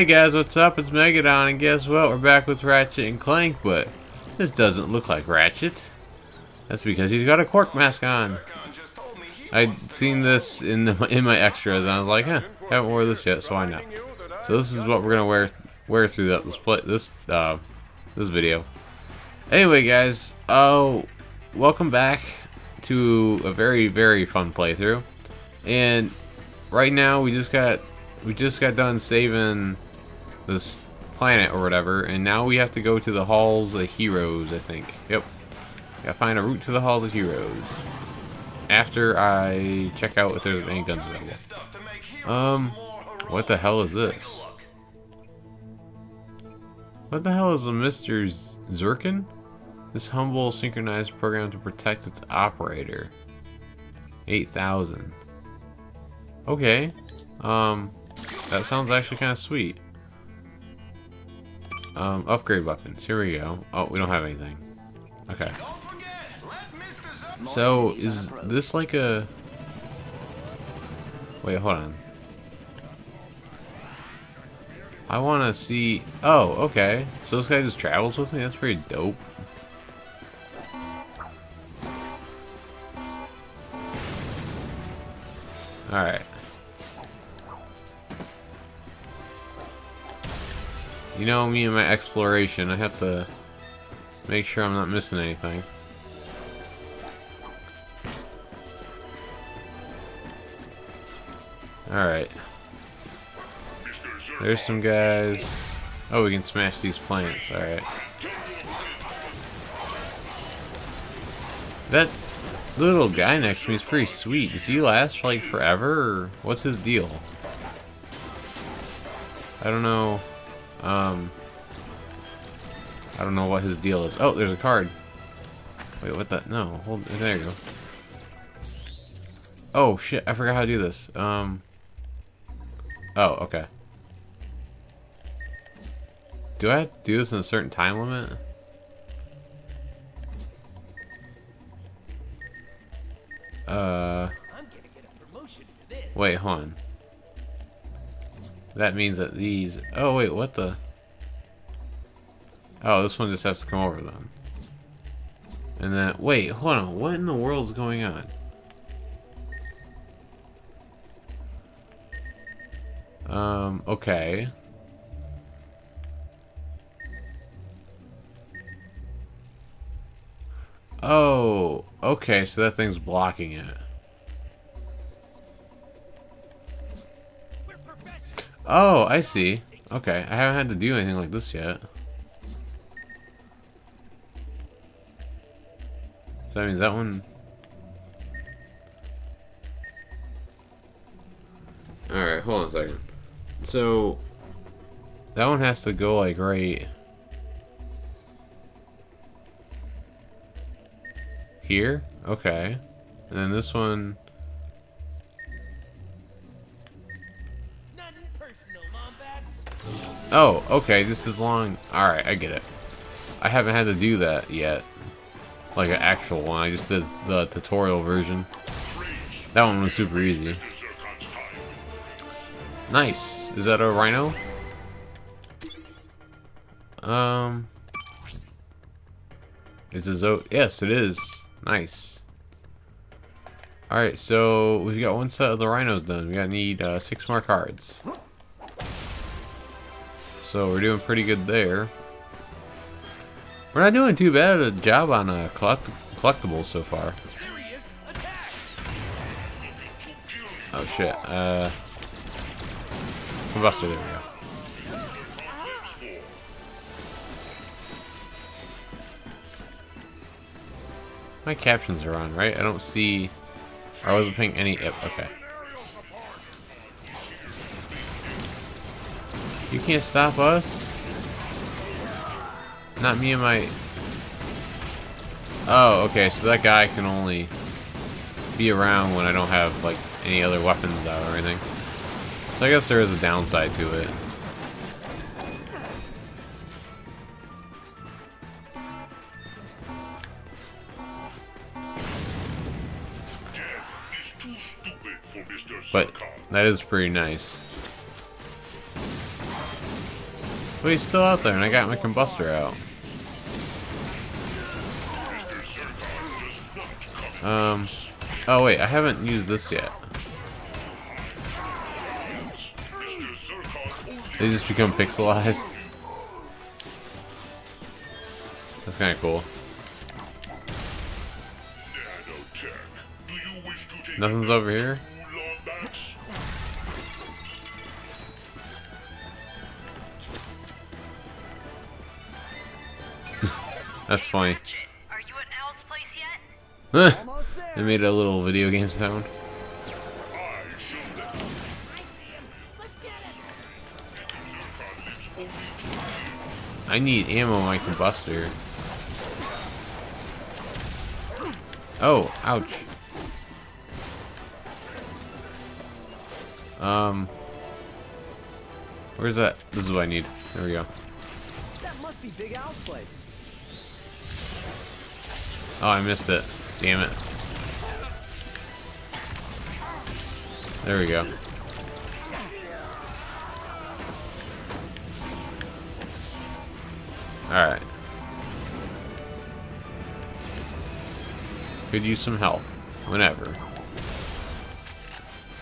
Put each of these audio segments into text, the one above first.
Hey guys, what's up? It's Megadon, and guess what? We're back with Ratchet and Clank, but this doesn't look like Ratchet. That's because he's got a Qwark mask on. I'd seen this in the, in my extras, and I was like, huh, haven't wore this yet, so why not? So this is what we're gonna wear wear through that this play, this uh, this video. Anyway, guys, oh, welcome back to a very very fun playthrough, and right now we just got we just got done saving this planet or whatever, and now we have to go to the Halls of Heroes, I think. Yep. Gotta find a route to the Halls of Heroes. After I check out if there's any guns available. Um, what the hell is this? What the hell is a Mr. Zurkon? This humble synchronized program to protect its operator. 8,000. Okay. Um, that sounds actually kind of sweet. Um, upgrade weapons. Here we go. Oh, we don't have anything. Okay. So, is this like a... Wait, hold on. I want to see... Oh, okay. So this guy just travels with me? That's pretty dope. Alright. You know me and my exploration, I have to make sure I'm not missing anything. Alright. There's some guys. Oh, we can smash these plants, alright. That little guy next to me is pretty sweet. Does he last like forever, or what's his deal? I don't know. Um, I don't know what his deal is. Oh, there's a card. Wait, what the? No, hold. There you go. Oh shit! I forgot how to do this. Um. Oh, okay. Do I have to do this in a certain time limit? Uh. I'm gonna get a promotion for this. Wait, hold on. That means that these... Oh, wait, what the... Oh, this one just has to come over then. And then... Wait, hold on. What in the world is going on? Um, okay. Oh, okay, so that thing's blocking it. Oh, I see. Okay, I haven't had to do anything like this yet. So that means that one... Alright, hold on a second. So, that one has to go like right... Here? Okay. And then this one... Oh, okay, this is long. Alright, I get it. I haven't had to do that yet. Like an actual one. I just did the tutorial version. That one was super easy. Nice. Is that a rhino? Um. Is a zo Yes, it is. Nice. Alright, so we've got one set of the rhinos done. We gotta need uh, six more cards. So we're doing pretty good there. We're not doing too bad a job on uh, collect collectibles so far. Oh shit. Uh, there we go. My captions are on, right? I don't see... I wasn't paying any... Yep, okay. You can't stop us? Not me and my... Oh, okay, so that guy can only be around when I don't have, like, any other weapons out or anything. So I guess there is a downside to it. But that is pretty nice. But he's still out there, and I got my combustor out. Um. Oh wait, I haven't used this yet. They just become pixelized. That's kind of cool. Nothing's over here? That's funny. Are you at Al's place yet? they made a little video game sound. I need ammo on my combustor. Oh, ouch. Um, where's that? This is what I need. There we go. That must be Big Al's place. Oh, I missed it. Damn it. There we go. Alright. Could use some health. Whenever.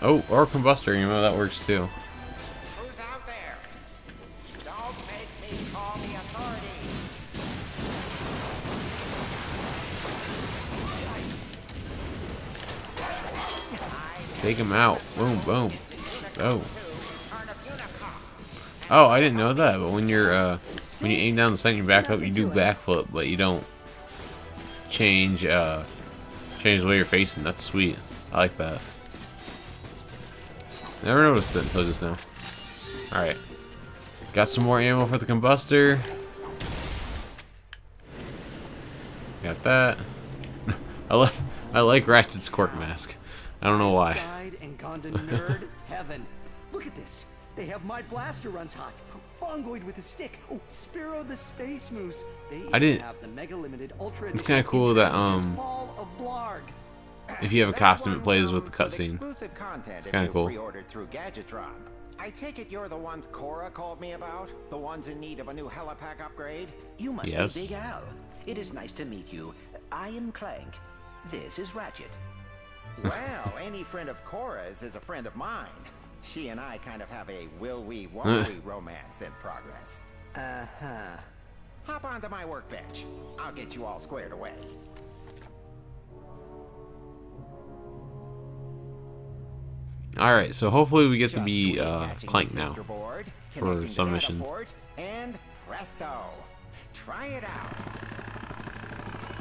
Oh, or combustor ammo, that works too. Take him out. Boom, boom. Oh. Oh, I didn't know that, but when you're, uh, when you aim down the sight and you back up, you do backflip, but you don't change, uh, change the way you're facing. That's sweet. I like that. Never noticed it until just now. Alright. Got some more ammo for the combustor. Got that. I like I like Ratchet's Qwark mask. I don't know why. Gone to nerd heaven. Look at this. They have my blaster runs hot. Fungoid with a stick. Oh, Spiro the Space Moose. They I didn't- have the Mega Limited Ultra It's kinda cool that, um, of. If you have a costume, it plays with the cutscene. Exclusive content if kinda cool. pre-ordered through Gadgetron. I take it you're the ones Cora called me about? The ones in need of a new helipack upgrade? You must Yes. be Big Al. It is nice to meet you. I am Clank. This is Ratchet. Well, any friend of Cora's is a friend of mine. She and I kind of have a will we, won't we romance in progress. Uh-huh. Hop onto my workbench. I'll get you all squared away. Alright, so hopefully we get to be uh, Clank now. board, for some missions. And presto. Try it out.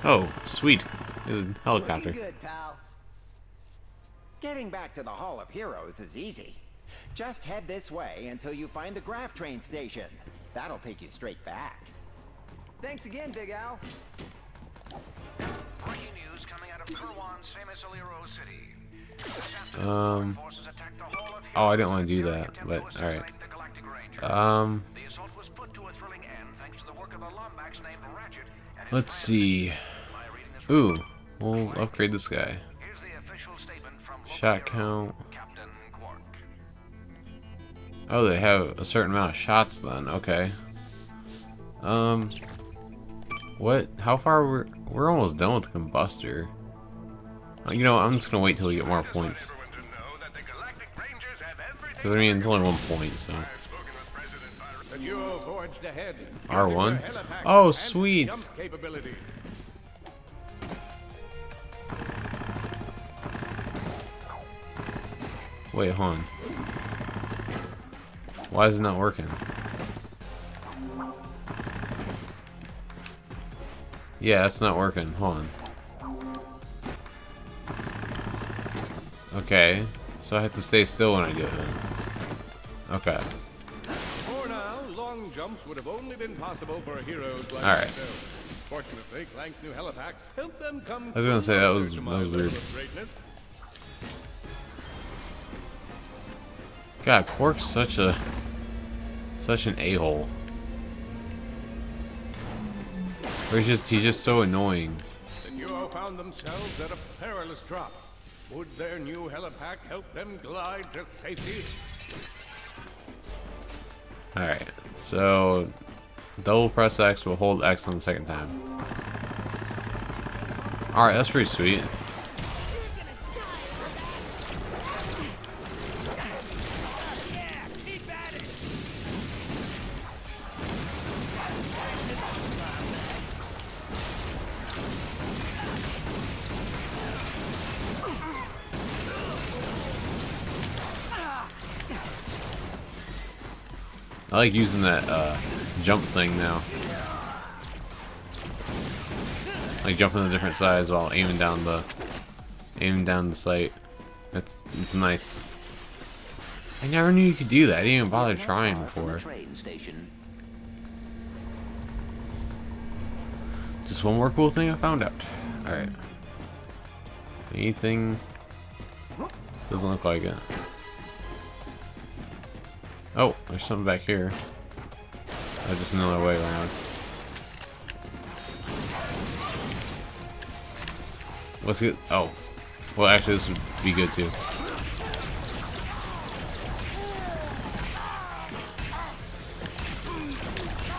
Oh, sweet. There's a helicopter. Good, pal. Getting back to the Hall of Heroes is easy. Just head this way until you find the Grav-Train station. That'll take you straight back. Thanks again, Big Al. Breaking news coming out of Kerwan's famous Aleero City. Um, Forces attacked the Hall of oh, I didn't want to do that, but alright. assassinate the Galactic Ranger. Um, the assault was put to a thrilling end thanks to the work of the Lombax named Ratchet and his let's see. By reading this Ooh, we'll upgrade this guy. Shot count. Captain Qwark. Oh, they have a certain amount of shots then. Okay. Um, what? How far we're we're almost done with the combustor. Uh, You know, I'm just gonna wait till we get more points. Everyone to know that the Galactic Rangers have everything Cause I mean, it's only one point, so. I've spoken with Wait, hold on. Why is it not working? Yeah, it's not working. Hold on. Okay, so I have to stay still when I do it. Okay. For now, long jumps would have only been possible for heroes like All right. Fortunately, Clank's new helipack helped them come I was gonna say, that was- that was weird. God, Qwark's such a such an a-hole. Or he's just he's just so annoying. The duo found themselves at a perilous drop. Would their new helipack help them glide to safety? Alright, so double press X will hold X on the second time. Alright, that's pretty sweet. I like using that uh, jump thing now. Like jumping to different sides while aiming down the aiming down the sight. It's it's nice. I never knew you could do that. I didn't even bother trying the before. Just one more cool thing I found out. Alright. Anything doesn't look like it. Oh, there's something back here. I just another way around. What's good? Oh. Well, actually, this would be good, too.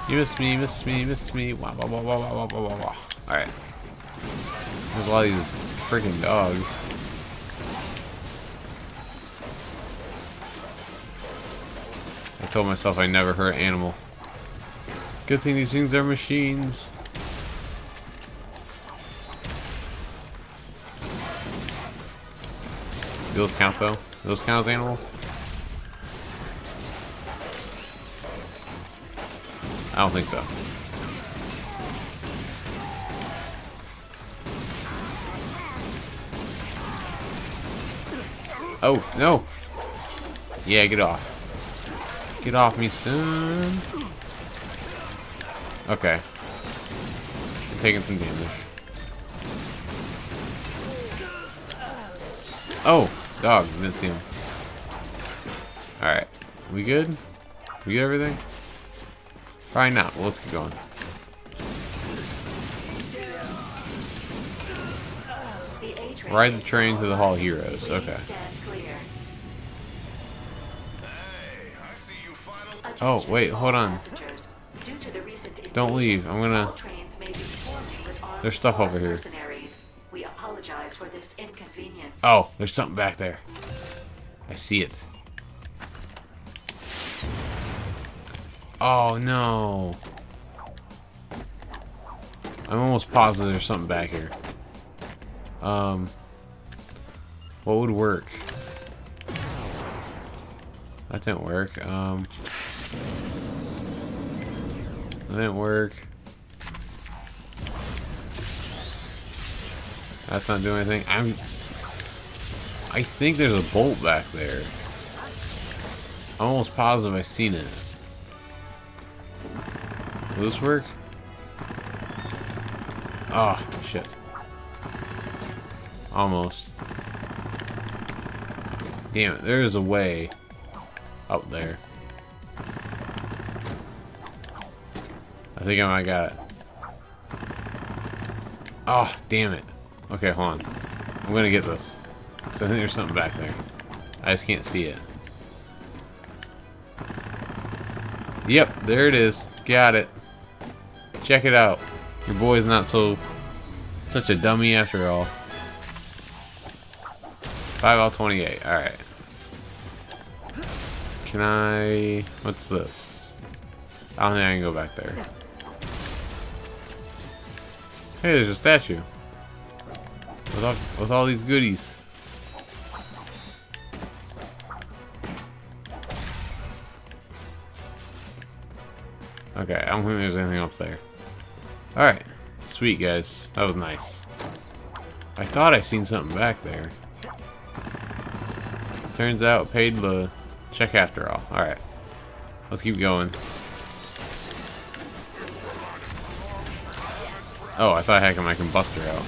You missed me, missed me, missed me. Wah, wah, wah, wah, wah, wah, wah, wah. Alright. There's a lot of these freaking dogs. Told myself I never hurt an animal. Good thing these things are machines. Do those count though? Do those count as animals? I don't think so. Oh, no! Yeah, get off. Get off me, soon. Okay. I'm taking some damage. Oh, dog. Didn't see him. Alright. We good? We get everything? Probably not. Well, let's keep going. The A train Ride the train to the Hall of. Heroes. Okay. Oh, wait, hold on. Don't leave. I'm gonna- There's stuff over here. Oh, there's something back there. I see it. Oh, no. I'm almost positive there's something back here. Um, what would work? That didn't work. Um, didn't work. That's not doing anything. I'm. I think there's a bolt back there. I'm almost positive I've seen it. Will this work? Oh, shit. Almost. Damn it, there is a way out there. I think I might got it. Oh, damn it. Okay, hold on. I'm gonna get this. I think there's something back there. I just can't see it. Yep, there it is. Got it. Check it out. Your boy's not so such a dummy after all. 5 out 28. Alright. Can I... What's this? I don't think I can go back there. Hey, there's a statue. With all, with all these goodies. Okay, I don't think there's anything up there. Alright. Sweet, guys. That was nice. I thought I seen something back there. Turns out paid the check after all. Alright. Let's keep going. Oh, I thought, heck, I can bust her out.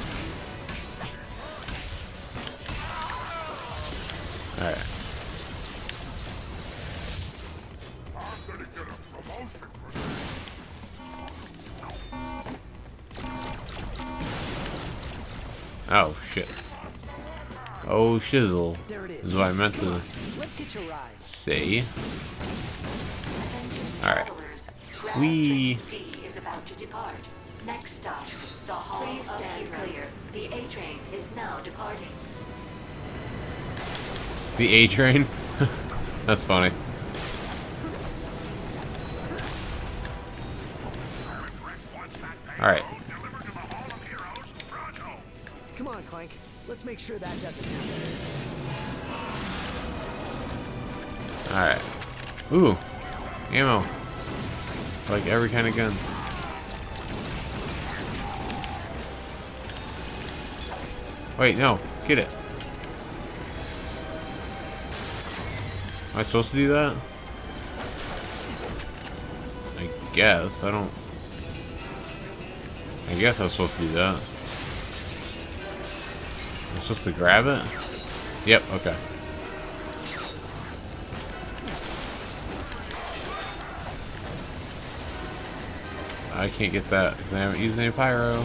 Alright. Oh, shit. Oh, shizzle. Is. is. what I meant to say. Alright. We... Grand Train D is about to depart. Next stop, the Hall Please of stand Heroes. The A train is now departing. The A train? That's funny. Alright. Come on, Clank. Let's make sure that doesn't happen. Alright. Ooh. Ammo. Like every kind of gun. Wait, no. Get it. Am I supposed to do that? I guess. I don't... I guess I was supposed to do that. I'm supposed to grab it? Yep, okay. I can't get that because I haven't used any pyro.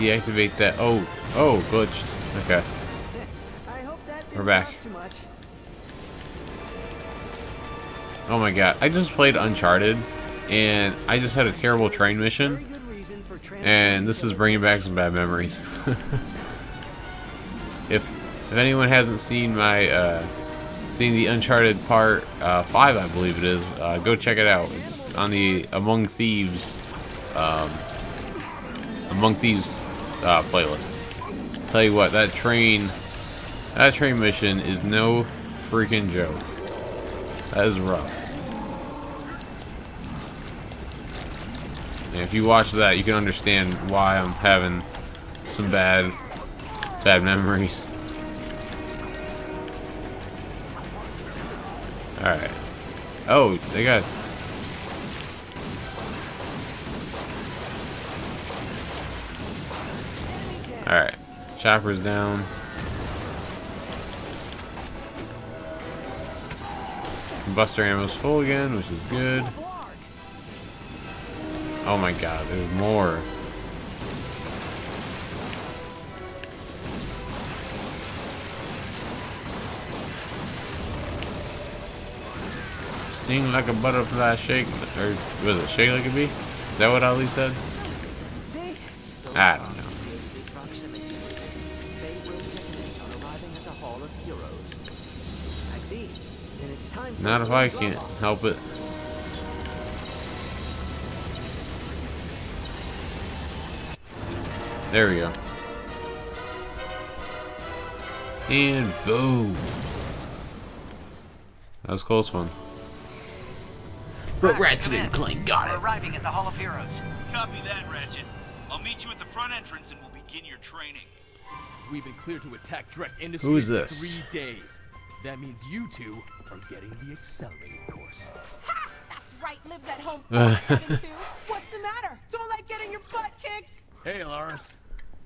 Deactivate that. Oh, oh, glitched. Okay. I hope that We're back. too much. Oh my god. I just played Uncharted and I just had a terrible train mission. Very good reason for and this is bringing back some bad memories. if if anyone hasn't seen my uh, seen the Uncharted Part uh, Five, I believe it is, uh, go check it out. It's on the Among Thieves um, Among Thieves uh, playlist. Tell you what, that train that train mission is no freaking joke. That is rough. And if you watch that, you can understand why I'm having some bad, bad memories. Alright. Oh, they got... Chopper's down. Buster ammo's full again, which is good. Oh my god, there's more. Sting like a butterfly, shake, or was it shake like a bee? Is that what Ali said? I Not if I can't help it. There we go. And boom. That was a close one. But Ratchet and Clank got We're it. arriving at the Hall of Heroes. Copy that, Ratchet. I'll meet you at the front entrance and we'll begin your training. We've been cleared to attack Drek Industries Who's in three days. That means you two are getting the accelerated course. Ha! That's right, lives at home uh. What's the matter? Don't like getting your butt kicked. Hey, Elaris.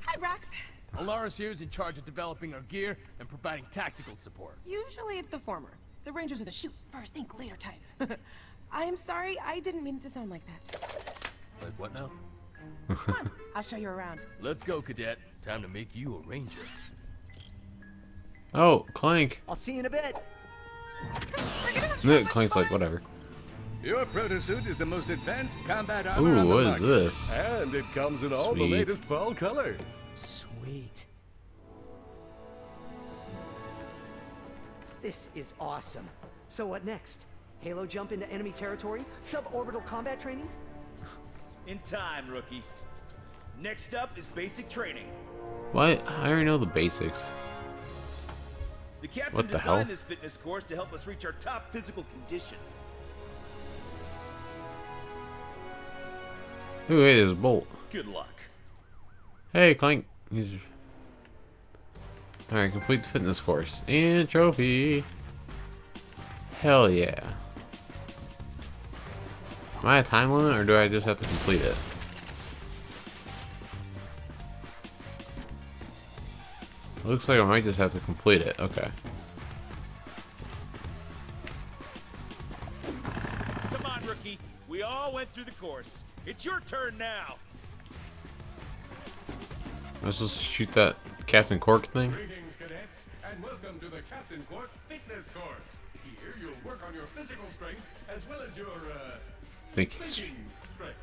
Hi, Brax. Elaris here is in charge of developing our gear and providing tactical support. Usually it's the former. The Rangers are the shoot first, think later type. I am sorry, I didn't mean to sound like that. Like what now? Come on, I'll show you around. Let's go, Cadet. Time to make you a ranger. Oh, Clank. I'll see you in a bit. Look, Clank's like, whatever. Your protosuit is the most advanced combat Ooh, armor on the what is market. this? And it comes in all the latest fall colors. Sweet. This is awesome. So what next? Halo jump into enemy territory? Suborbital combat training? In time, rookie. Next up is basic training. What? I already know the basics. The captain What the designed hell? this fitness course to help us reach our top physical condition. Ooh, hey, there's a bolt. Good luck. Hey, Clank. He's... Alright, complete the fitness course. And trophy. Hell yeah. Am I a time limit, or do I just have to complete it? Looks like I might just have to complete it. Okay. Come on, rookie. We all all went through the course. It's your turn now. I was supposed to shoot that Captain Qwark thing. Greetings, cadets, and welcome to the Captain Qwark Fitness Course. Here you'll work on your physical strength as well as your, uh, Thinking. thinking strength.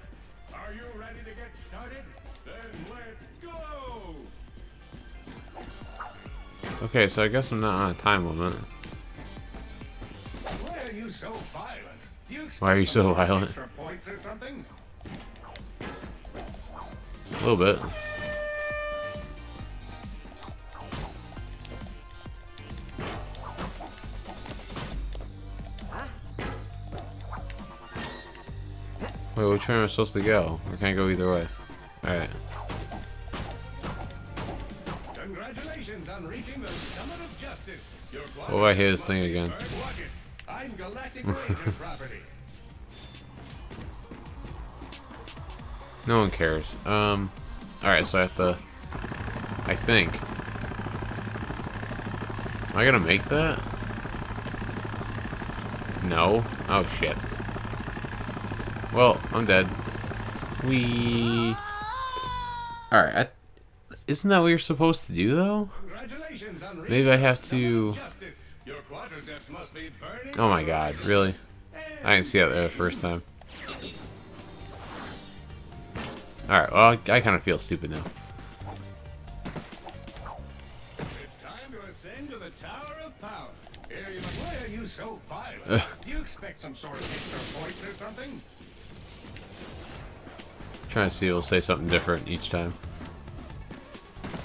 Are you ready to get started? Then let's go! Okay, so I guess I'm not on a time limit. Why are you so violent? Do you Why are you so some sort of violent? A little bit. Wait, which way am I supposed to go? Or can I go either way? Alright. Oh, I hear this thing again. I'm Galactic property. No one cares. Um, alright, so I have to... I think. Am I gonna make that? No? Oh, shit. Well, I'm dead. We. Alright. Isn't that what you're supposed to do, though? Maybe I have to... of justice. Your quadriceps must be burning Oh my god, really? I didn't see that there the first time. Alright, well, I, I kind of feel stupid now. It's time to ascend to the Tower of Power. Here you Why are you so violent? Do you expect some sort of extra points or something? I'm trying to see if it'll say something different each time.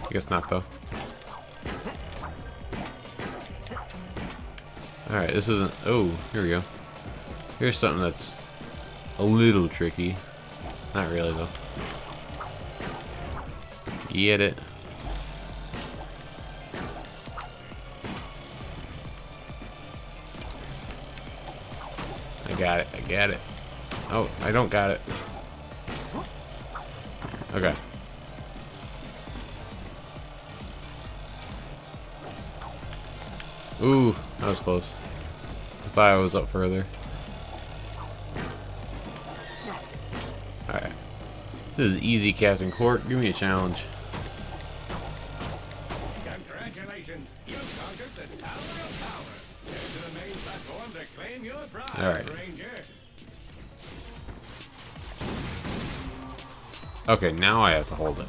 I guess not, though. Alright, this isn't... Oh, here we go. Here's something that's a little tricky. Not really, though. Get it. I got it, I got it. Oh, I don't got it. Okay. Ooh, that was close. I thought I was up further. Alright. This is easy, Captain Qwark. Give me a challenge. Congratulations. You conquered the Tower of Power. Head to the main platform to claim your prize, All right. Ranger. Okay, now I have to hold it.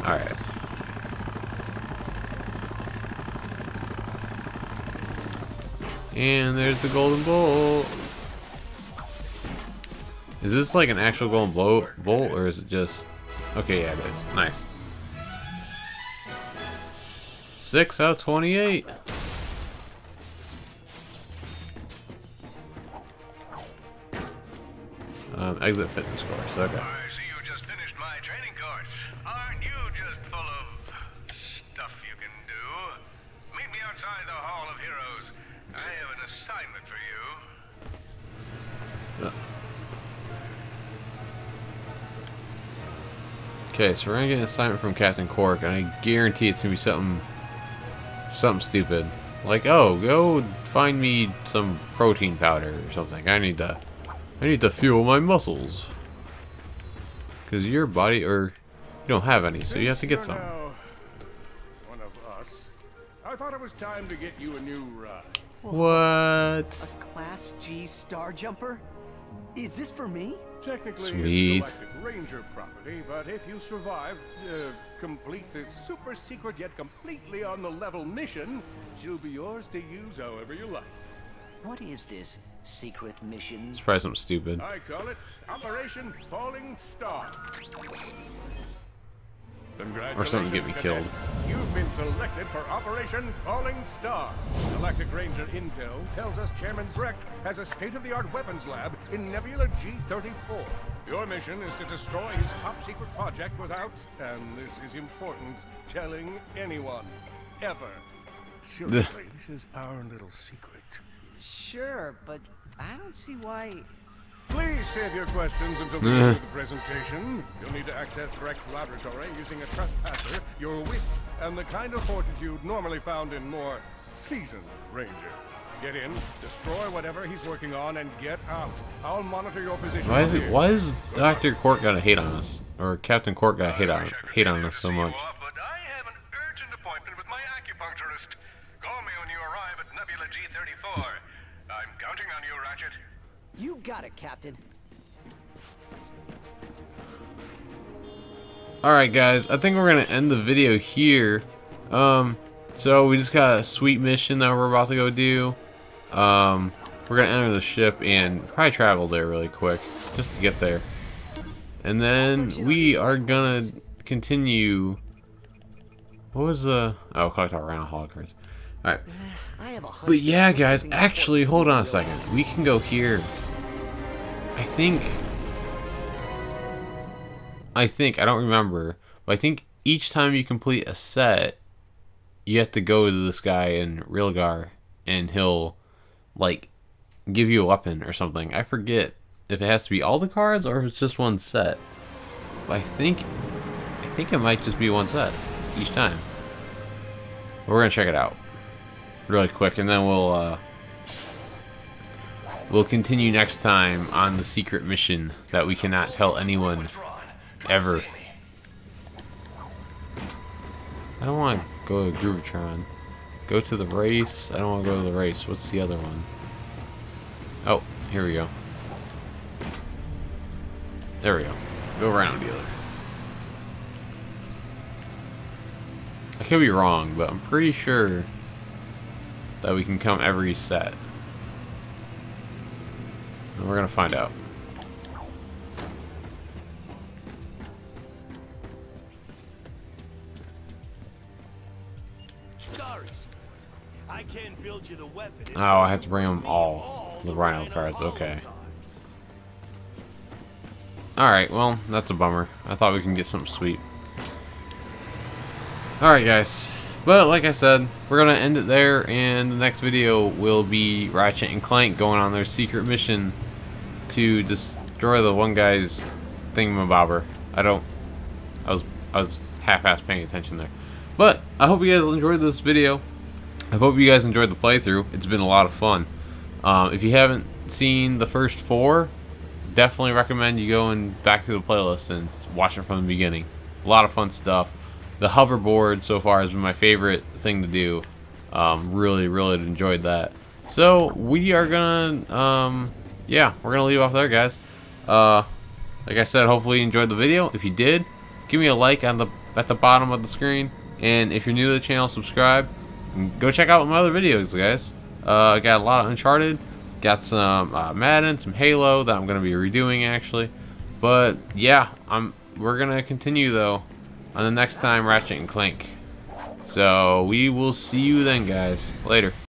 Alright. And there's the golden bolt. Is this like an actual golden blow bolt or is it just Okay, yeah it is. Nice. Six out of twenty-eight. Um, exit fitness course, okay. Okay, so we're gonna get an assignment from Captain Qwark, and I guarantee it's gonna be something, something stupid. Like, oh, go find me some protein powder or something. I need to, I need to fuel my muscles. Cause your body, or you don't have any, so you have to get some. One of us. I thought it was time to get you a new ride. What? A Class G Star Jumper? Is this for me? Technically, Sweet. it's Galactic Ranger property, but if you survive, uh, complete this super secret yet completely on the level mission, she'll be yours to use however you like. What is this secret mission? It's probably something stupid. I call it Operation Falling Star. Or something get me Congratulations, killed. You've been selected for Operation Falling Star. Galactic Ranger Intel tells us Chairman Drek has a state-of-the-art weapons lab in Nebula G-34. Your mission is to destroy his top-secret project without, and this is important, telling anyone. Ever. Seriously, this is our little secret. Sure, but I don't see why. Please save your questions until the end of the presentation. You'll need to access Drek's laboratory using a trespasser, your wits, and the kind of fortitude normally found in more seasoned rangers. Get in, destroy whatever he's working on, and get out. I'll monitor your position. Why is it? Why is Doctor Court got to hate on us, or Captain Qwark got to hate on hate on us so much? But I have an urgent appointment with my acupuncturist. Call me when you arrive at Nebula G34. I'm counting on you, Ratchet. You got it, Captain. Alright guys, I think we're gonna end the video here. Um, so we just got a sweet mission that we're about to go do. Um, we're gonna enter the ship and probably travel there really quick, just to get there. And then we are gonna continue. What was the? Oh, collect RYNO holocards. Alright. I have a hunch But yeah, guys, actually, hold on a second. We can go here. I think. I think, I don't remember, but I think each time you complete a set, you have to go to this guy in Rilgar, and he'll, like, give you a weapon or something. I forget if it has to be all the cards or if it's just one set. But I think, I think it might just be one set each time. But we're gonna check it out really quick, and then we'll uh, we'll continue next time on the secret mission that we cannot tell anyone ever. I don't want to go to Groovitron. Go to the race. I don't want to go to the race. What's the other one? Oh, here we go. There we go. Go Rhino Dealer. I could be wrong, but I'm pretty sure that we can come every set. And we're gonna find out. Sorry, I can't build you the weapon. Oh, I have to bring them all. The Rhino cards, okay. Alright, well, that's a bummer. I thought we can get something sweet. Alright, guys. But, like I said, we're going to end it there, and the next video will be Ratchet and Clank going on their secret mission to destroy the one guy's thingamabobber. I don't... I was, I was half-ass paying attention there. But, I hope you guys enjoyed this video. I hope you guys enjoyed the playthrough. It's been a lot of fun. Um, if you haven't seen the first four, definitely recommend you going back to the playlist and watch it from the beginning. A lot of fun stuff. The hoverboard so far has been my favorite thing to do. Um, really, really enjoyed that. So we are gonna, um, yeah, we're gonna leave off there, guys. Uh, like I said, hopefully you enjoyed the video. If you did, give me a like on the at the bottom of the screen. And if you're new to the channel, subscribe. Go check out my other videos, guys. Uh, I got a lot of Uncharted. Got some uh, Madden, some Halo that I'm gonna be redoing actually. But yeah, I'm we're gonna continue though on the next time Ratchet and Clank. So we will see you then, guys. Later.